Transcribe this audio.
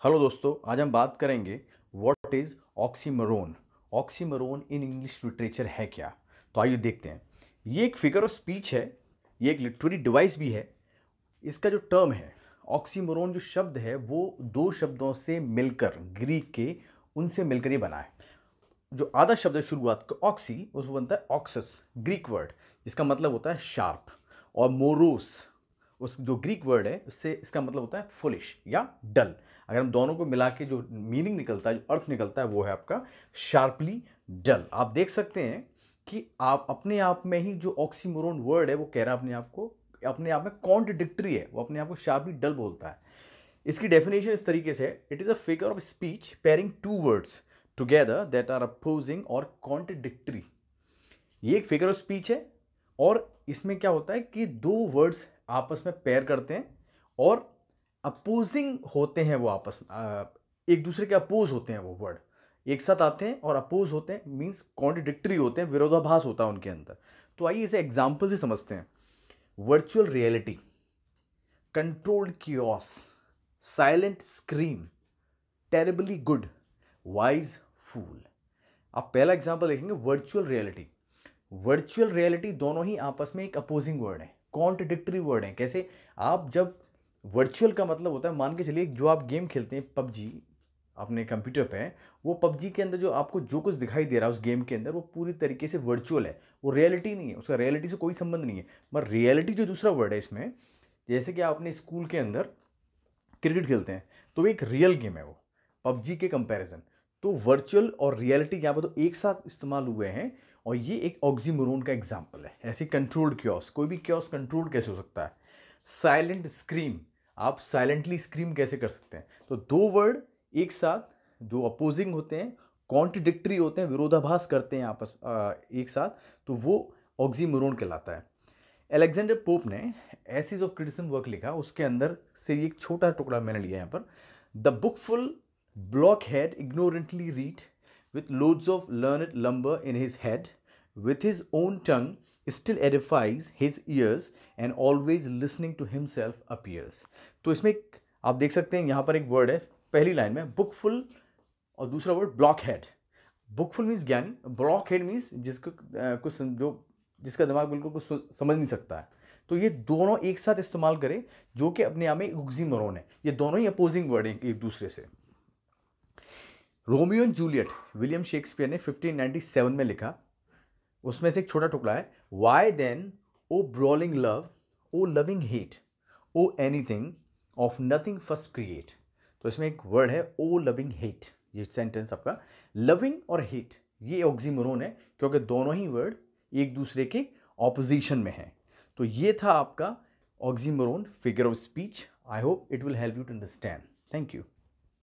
Hello दोस्तों, आज हम बात करेंगे what is oxymoron oxymoron in English literature है क्या? तो आइए देखते हैं। ये एक फिगर ऑफ़ स्पीच है, ये एक लिटरेरी डिवाइस भी है। इसका जो टर्म है ऑक्सीमरोन जो शब्द है, वो दो शब्दों से मिलकर ग्रीक के, उनसे मिलकर ये बना है। जो आधा शब्द है शुरुआत का ऑक्सी उसको बनता है ऑक्सस ग्रीक वर्ड इसका मतलब होता है शार्प और मोरोस उस जो ग्रीक वर्ड है, उससे इसका मतलब होता है फुलिश या डल अगर हम दोनों को मिला के जो मीनिंग निकलता है, जो अर्थ निकलता है, वो है आपका शार्पली डल आप देख सकते हैं कि आप अपने आप में ही जो ऑक्सीमोरोन वर्ड है, वो कह रहा है अपने आप को, अपने आप में कॉन्ट्रडिक्टरी है, वो अपने आप को शार्पली डल बोलता है। इसकी डेफिनेशन इस तरीके से है it is a figure of speech pairing two words together that are opposing और कॉन्ट्रडिक्टरी ये एक फिगर ऑफ़ स्पीच है और इसमें क्या होता है कि दो वर्ड्स आपस में पेयर करते हैं और अपोजिंग होते हैं वो आपस में एक दूसरे के अपोज होते हैं वो वर्ड एक साथ आते हैं और अपोज होते हैं मीन्स कॉन्ट्रडिक्टरी होते हैं, विरोधाभास होता है उनके अंदर। तो आइए इसे एग्ज़ाम्पल से समझते हैं। Virtual reality controlled chaos silent scream terribly good wise fool आप पहला एग्ज़ाम्पल देखेंगे वर्चुअल रियलिटी वर्चुअल रियलिटी दोनों ही आपस में एक अपोजिंग वर्ड है कॉन्ट्रडिक्टरी वर्ड है। कैसे? आप जब वर्चुअल का मतलब होता है, मान के चलिए जो आप गेम खेलते हैं, पबजी, अपने कंप्यूटर पे, वो पबजी के अंदर जो आपको जो कुछ दिखाई दे रहा है उस गेम के अंदर, वो पूरी तरीके से वर्चुअल है। वो रियलिटी नहीं है, उसका रियलिटी से कोई संबंध नहीं है। मगर रियलिटी जो दूसरा वर्ड है इसमें, जैसे कि आप अपने स्कूल के अंदर क्रिकेट खेलते हैं तो एक रियल गेम है वो, पबजी के कंपैरिजन तो वर्चुअल और रियलिटी यहाँ पर तो एक साथ इस्तेमाल हुए हैं और ये एक ऑक्सीमोरोन का एग्ज़ाम्पल है। ऐसे कंट्रोल्ड क्योस कोई भी क्योस कंट्रोल्ड कैसे हो सकता है? साइलेंट स्क्रीम आप साइलेंटली स्क्रीम कैसे कर सकते हैं? तो दो वर्ड एक साथ, दो अपोजिंग होते हैं कॉन्ट्रडिक्टरी होते हैं, विरोधाभास करते हैं आपस एक साथ तो वो ऑक्सीमोरोन कहलाता है। एलेक्जेंडर पोप ने एसिस ऑफ़ क्रिटिसम वर्क लिखा, उसके अंदर से एक छोटा टुकड़ा मैंने लिया यहाँ पर। The bookful head ignorantly read with loads of learned lumber in his head, with his own tongue still edifies his ears and always listening to himself appears. तो इसमें आप देख सकते हैं यहाँ पर एक वर्ड है पहली लाइन में बुकफुल और दूसरा word blockhead bookful means ज्ञान ब्लॉक हेड मीन्स जिसको कुछ जो जिसका दिमाग बिल्कुल कुछ समझ नहीं सकता है। तो ये दोनों एक साथ इस्तेमाल करें जो कि अपने आप में उगजी मरोन है। ये दोनों ही अपोजिंग वर्ड हैं एक दूसरे से। Romeo and Juliet, William Shakespeare ने 1597 में लिखा, उसमें से एक छोटा टुकड़ा है why then o brawling love o loving hate o anything of nothing first create तो इसमें एक वर्ड है ओ लविंग हेट ये सेंटेंस आपका लविंग और हेट ये ऑक्सीमोरोन है, क्योंकि दोनों ही वर्ड एक दूसरे के ऑपोजिशन में हैं. तो ये था आपका oxymoron figure of speech I hope it will help you to understand thank you